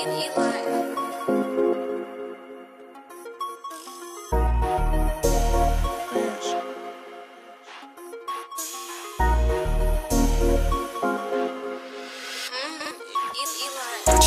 She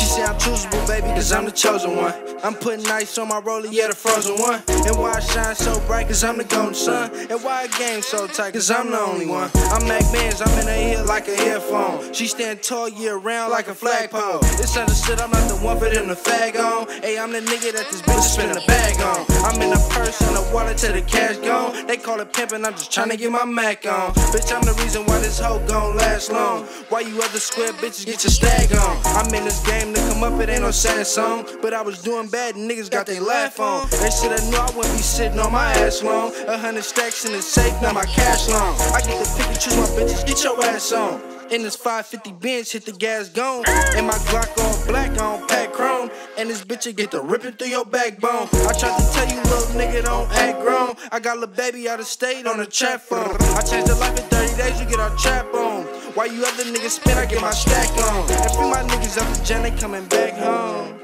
say I'm choosable, baby, cause I'm the chosen one. I'm putting ice on my roller, yeah, the frozen one. And why I shine so bright, cause I'm the golden sun. And why I game so tight, cause I'm the only one. I'm Mack Manz, I'm in her ear like a earphone. She stand tall year round like a flagpole. It's understood, I'm not the one for them to fag on. Hey, I'm the nigga that this bitch is spin a bag on. I'm in a purse and a wallet till the cash gone. They call it pimpin', I'm just trying to get my Mac on. Bitch, I'm the reason why this hoe gon' last long. Why you other square bitches get your stag on? I'm in this game to come up, it ain't no sad song. But I was doing bad niggas got they laugh on. They shoulda knew I wouldn't be sitting on my ass long. A hundred stacks in the safe, now my cash long. I get to pick and choose my bitches, get your ass on. In this 550 bench, hit the gas gone. And my Glock all black on pack chrome. And this bitch will get the ripping through your backbone. I tried to tell you, little nigga, don't act grown. I got little baby out of state on a chat phone. I changed her life in 30 days, you get our trap on. Why you other niggas spin, I get my stack on. And free my niggas out the jail, they coming back home.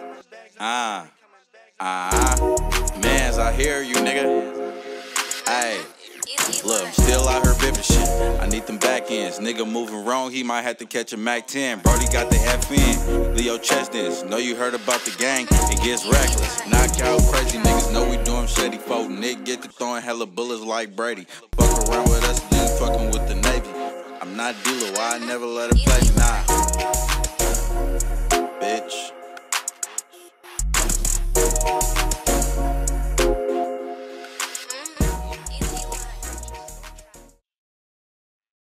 Ah, ah, mans, I hear you, nigga. Hey, look, I'm still out here bipping shit. I need them back ends. Nigga moving wrong, he might have to catch a Mac 10. Brody got the F in. Leo Chestnut, know you heard about the gang. It gets reckless. Knockout crazy niggas know we doing shady folk. Nick get to throwing hella bullets like Brady. Fuck around with us, then fucking with the Navy. I'm not why I never let it play nah.